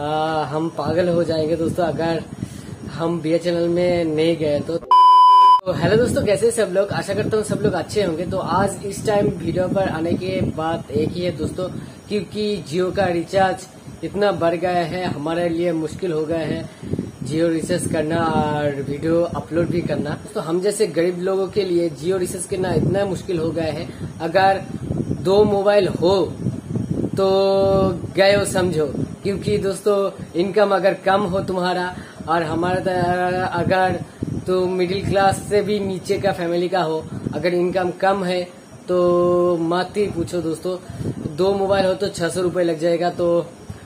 आ, हम पागल हो जाएँगे दोस्तों अगर हम बी चैनल में नहीं गए तो। तो हेलो दोस्तों कैसे सब लोग? आशा करता हूँ सब लोग अच्छे होंगे। तो आज इस टाइम वीडियो पर आने की बात एक ही है दोस्तों क्योंकि जियो का रिचार्ज इतना बढ़ गया है हमारे लिए मुश्किल हो गया है जियो रिचार्ज करना और वीडियो अपलोड भी करना। तो हम जैसे गरीब लोगों के लिए जियो रिचार्ज करना इतना मुश्किल हो गया है। अगर दो मोबाइल हो तो गए समझो। क्योंकि दोस्तों इनकम अगर कम हो तुम्हारा और हमारा अगर तो मिडिल क्लास से भी नीचे का फैमिली का हो, अगर इनकम कम है तो मत ही पूछो दोस्तों। दो मोबाइल हो तो छह सौ रुपये लग जाएगा तो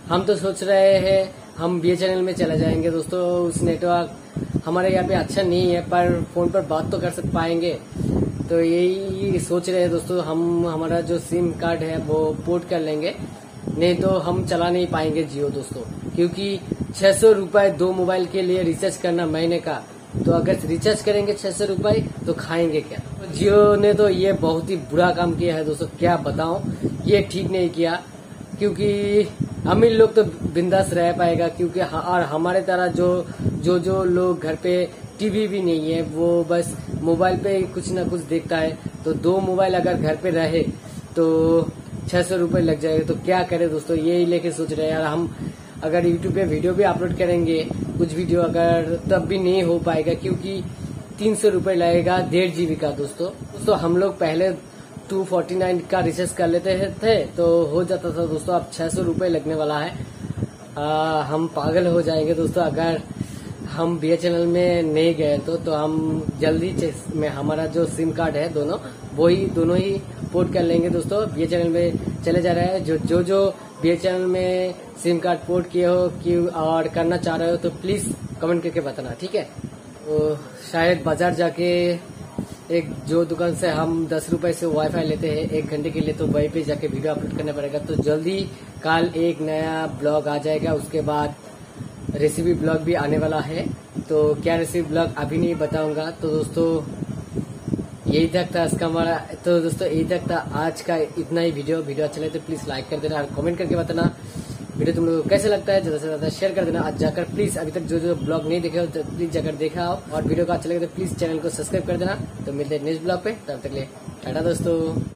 हम तो सोच रहे हैं, हम बी चैनल में चला जाएँगे दोस्तों, उस नेटवर्क हमारे यहाँ पे अच्छा नहीं है, पर फ़ोन पर बात तो कर सक, पाएँगे। तो यही सोच रहे हैं दोस्तों, हम, हमारा जो सिम कार्ड है, वो पोर्ट कर लेंगे। नहीं तो हम चला नहीं पाएँगे जियो दोस्तों, क्योंकि छह सौ रुपये दो मोबाइल के लिए रिचार्ज करना महीने का तो अगर रिचार्ज करेंगे छह सौ रुपये तो खाएँगे क्या? तो जियो ने तो ये बहुत ही बुरा काम किया है दोस्तों, क्या बताऊँ? ये ठीक नहीं किया, क्योंकि अमीर लोग तो बिंदास रह पाएगा, क्योंकि और हमारे तरह जो जो जो लोग घर पे टीवी भी नहीं है, वो बस मोबाइल पे कुछ ना कुछ देखता है। तो दो मोबाइल अगर घर पे रहे तो छह सौ रुपये लग जाएगा। तो क्या करें दोस्तों? यही लेके सोच रहे हैं यार हम अगर यूट्यूब पे वीडियो भी अपलोड करेंगे कुछ वीडियो अगर तब भी नहीं हो पाएगा क्योंकि तीन सौ रुपये लगेगा डेढ़ जीबी का दोस्तों। दोस्तों हम लोग पहले टू फोर्टी नाइन का रिचार्ज कर लेते थे तो हो जाता था दोस्तों अब छह सौ रुपये लगने वाला है। आ, हम पागल हो जाएँगे दोस्तों अगर हम चैनल में नहीं गए तो तो हम जल्दी में हमारा जो सिम कार्ड है दोनों वो ही दोनों ही पोर्ट कर लेंगे दोस्तों। चैनल में चले जा रहे हैं। जो जो जो चैनल में सिम कार्ड पोर्ट किए हो कि और करना चाह रहे हो तो प्लीज़ कमेंट करके बताना, ठीक है? तो शायद बाज़ार जाके एक, जो दुकान से हम दस रुपए से वाईफाई लेते हैं एक घंटे के लिए तो वहीं पे जाके वीडियो अपलोड करना पड़ेगा। तो जल्दी कल एक नया ब्लॉग आ जाएगा, उसके बाद रेसिपी ब्लॉग भी आने वाला है। तो क्या रेसिपी ब्लॉग अभी नहीं बताऊँगा। तो दोस्तों, यही तक था इसका हमारा। तो दोस्तों, यही तक था आज का इतना ही वीडियो। वीडियो अच्छा लगे तो प्लीज़ लाइक कर देना और कमेंट करके बताना। वीडियो तुम लोग को कैसे लगता है, ज़्यादा से ज़्यादा शेयर कर देना। आज जाकर प्लीज़ अभी तक जो जो ब्लॉग नहीं देखे हो तो प्लीज़ जाकर देखा हो और वीडियो को अच्छा लगे तो प्लीज़ चैनल को सब्सक्राइब कर देना। तो मिलते हैं नेक्स्ट ब्लॉग पे। तब तक लिए, टाटा दोस्तों।